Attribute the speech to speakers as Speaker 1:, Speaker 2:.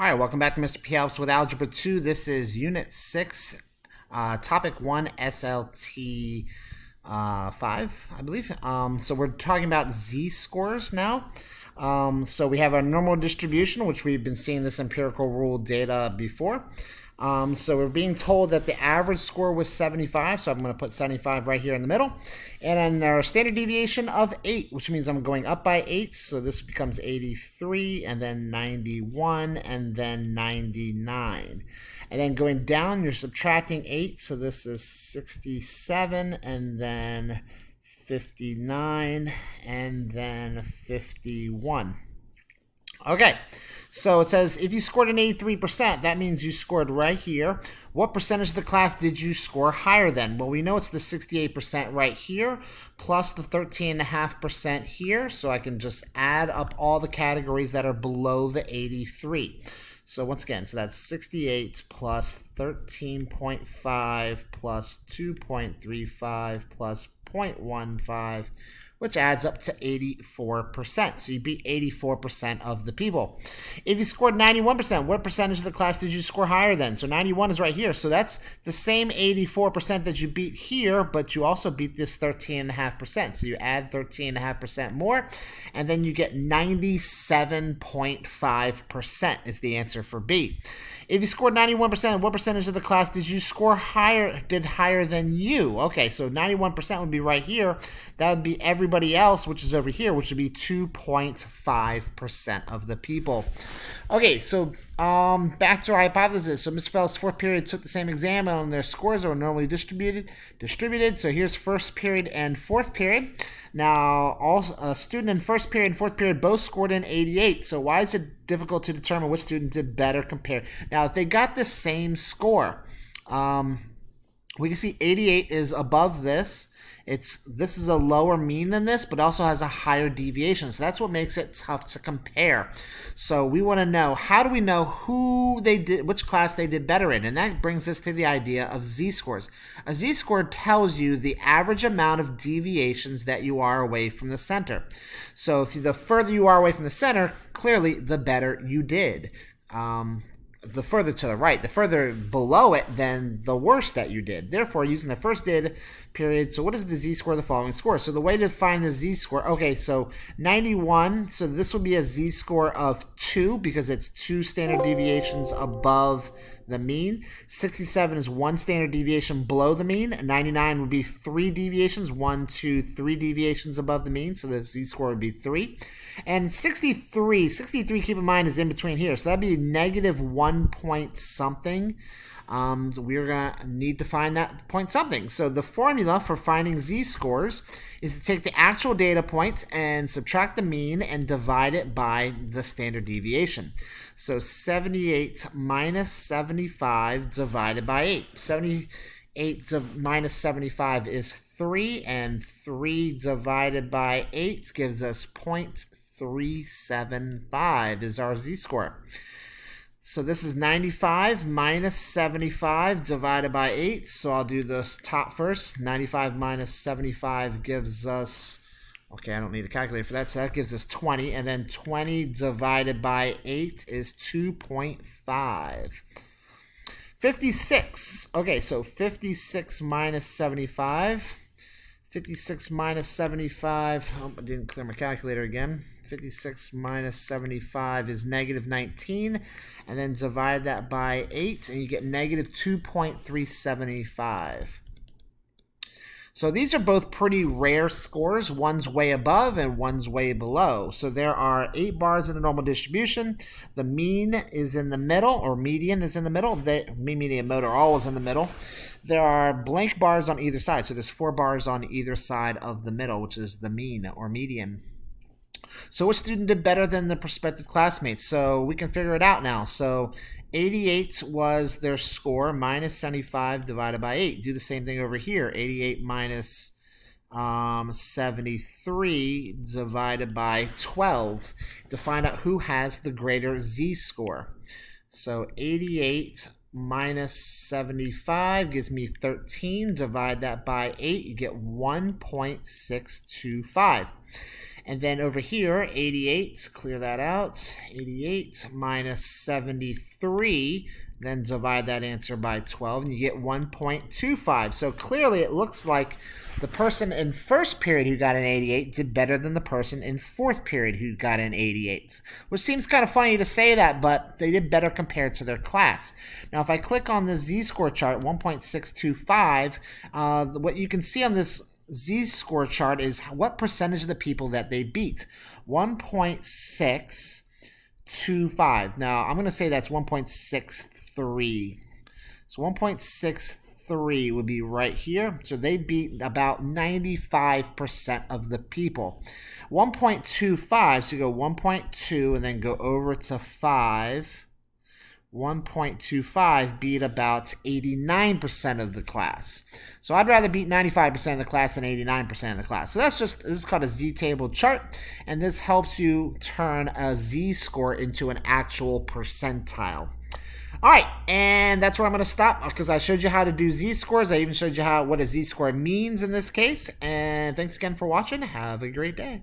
Speaker 1: All right, welcome back to Mr. P Helps with Algebra 2. This is Unit 6, uh, Topic 1, SLT uh, 5, I believe. Um, so we're talking about z-scores now. Um, so we have a normal distribution, which we've been seeing this empirical rule data before. Um, so we're being told that the average score was 75, so I'm going to put 75 right here in the middle. And then our standard deviation of 8, which means I'm going up by 8, so this becomes 83, and then 91, and then 99. And then going down, you're subtracting 8, so this is 67, and then 59, and then 51. Okay, so it says if you scored an 83%, that means you scored right here. What percentage of the class did you score higher than? Well, we know it's the 68% right here, plus the 13.5% here. So I can just add up all the categories that are below the 83. So once again, so that's 68 plus 13.5 plus 2.35 plus 0.15 which adds up to 84%. So you beat 84% of the people. If you scored 91%, what percentage of the class did you score higher than? So 91 is right here. So that's the same 84% that you beat here, but you also beat this 13.5%. So you add 13.5% more, and then you get 97.5% is the answer for B. If you scored 91%, what percentage of the class did you score higher, did higher than you? Okay, so 91% would be right here. That would be everybody else, which is over here, which would be 2.5% of the people. Okay, so um, back to our hypothesis. So Mr. Fells' fourth period took the same exam and their scores are normally distributed. Distributed. So here's first period and fourth period. Now, all a student in first period and fourth period both scored in 88. So why is it difficult to determine which student did better compared? Now, if they got the same score, um, we can see 88 is above this. It's this is a lower mean than this, but also has a higher deviation. So that's what makes it tough to compare. So we want to know how do we know who they did, which class they did better in, and that brings us to the idea of z-scores. A z-score tells you the average amount of deviations that you are away from the center. So if you, the further you are away from the center, clearly the better you did. Um, the further to the right, the further below it, then the worse that you did. Therefore, using the first did period, so what is the z-score of the following score? So the way to find the z-score, okay, so 91, so this would be a z-score of 2 because it's two standard deviations above the mean. 67 is one standard deviation below the mean. 99 would be three deviations, one, two, three deviations above the mean. So the z-score would be 3. And 63, 63, keep in mind, is in between here. So that'd be negative 1 point something. Um, we're going to need to find that point something. So the formula for finding z-scores is to take the actual data points and subtract the mean and divide it by the standard deviation. So 78 minus 75 divided by 8. 78 minus 75 is 3, and 3 divided by 8 gives us 0.375 is our z-score. So this is 95 minus 75 divided by 8. So I'll do this top first. 95 minus 75 gives us, okay, I don't need a calculator for that. So that gives us 20. And then 20 divided by 8 is 2.5. 56. Okay, so 56 minus 75. 56 minus 75. Oh, I didn't clear my calculator again. 56 minus 75 is negative 19. And then divide that by 8, and you get negative 2.375. So these are both pretty rare scores. One's way above and one's way below. So there are eight bars in a normal distribution. The mean is in the middle, or median is in the middle. The mean, median, mode are always in the middle. There are blank bars on either side. So there's four bars on either side of the middle, which is the mean or median. So which student did better than the prospective classmates? So we can figure it out now. So 88 was their score minus 75 divided by 8. Do the same thing over here. 88 minus um, 73 divided by 12 to find out who has the greater z-score. So 88 minus 75 gives me 13. Divide that by 8, you get 1.625. And then over here, 88, clear that out. 88 minus 73 then divide that answer by 12 and you get 1.25. So clearly it looks like the person in first period who got an 88 did better than the person in fourth period who got an 88. Which seems kind of funny to say that, but they did better compared to their class. Now if I click on the z-score chart, 1.625, uh, what you can see on this z-score chart is what percentage of the people that they beat. 1.625. Now I'm going to say that's 1.63 1.63. So 1.63 would be right here. So they beat about 95% of the people. 1.25, so you go 1.2 and then go over to 5. 1.25 beat about 89% of the class. So I'd rather beat 95% of the class than 89% of the class. So that's just, this is called a z-table chart, and this helps you turn a z-score into an actual percentile. All right, and that's where I'm going to stop because I showed you how to do z-scores. I even showed you how what a z-score means in this case. And thanks again for watching. Have a great day.